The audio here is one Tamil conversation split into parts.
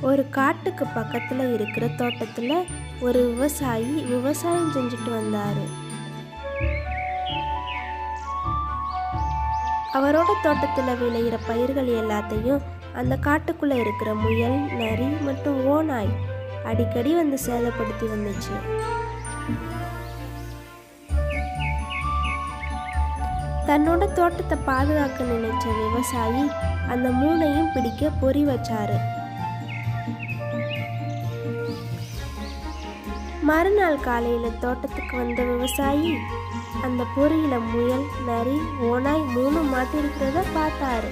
ஒரு காட்டுக்கு பக்கத்தில் இருக்கிற தோட்டத்தில் ஒரு விவசாயி விவசாயம் செஞ்சுட்டு வந்தார். அவரோட தோட்டத்தில் விளையிற பயிர்கள் எல்லாத்தையும் அந்த காட்டுக்குள்ளே இருக்கிற முயல் நரி மற்றும் ஓநாய் அடிக்கடி வந்து சேதப்படுத்தி வந்துச்சு. தன்னோட தோட்டத்தை பாதுகாக்க நினைச்ச விவசாயி அந்த மூணையும் பிடிக்க பொறி வச்சாரு. மறுநாள் காலையில தோட்டத்துக்கு வந்த விவசாயி அந்த பொறியில முயல் நரி ஓனாய் மூணு மாட்டிருக்கிறத பார்த்தாரு.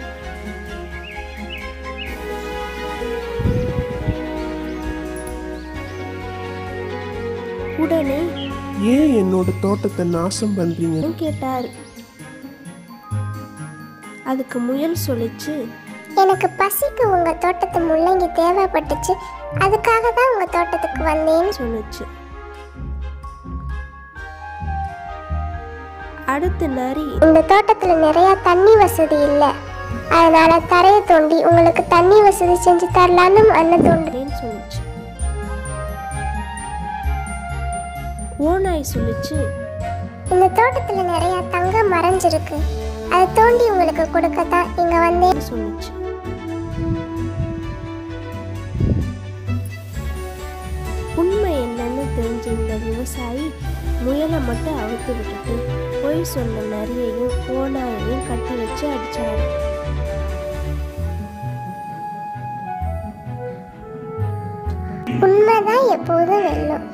உடனே ஏன் என்னோட தோட்டத்தை நாசம் பண்றீங்க? கேட்டாரு. அதுக்கு முயல் சொல்லிச்சு எனக்கு பசிக்கு. உங்க தோட்டத்து முள்ளங்கி தேவைப்பட்டுச்சு. அதுக்காக தான் உங்க தோட்டத்துக்கு வந்தேன்னு சொன்னுச்சு அடுத்து நரி. இந்த தோட்டத்துல நிறைய தண்ணி வசதி இல்லை. அதனால தரையை தோண்டி உங்களுக்கு தண்ணி வசதி செஞ்சு தரலான்னு மண்ணை தோண்டி அப்படின்னு சொல்லுச்சு. ஓநாய் சொல்லுச்சு. இந்த தோட்டத்துல நிறைய தங்கம் மறைஞ்சிருக்கு அதை தோண்டி உங்களுக்கு கொடுக்கத்தான் இங்க வந்தேன் சொல்லுச்சு. உண்மை என்னன்னு தெரிஞ்ச இந்த விவசாயி முயலை மட்டும் அவுத்து விட்டுட்டு பொய் சொன்ன நரியையும் ஓனாயையும் கட்டி வச்சு அடிச்சாரு. உண்மைதான் எப்போதும் வெல்லும்.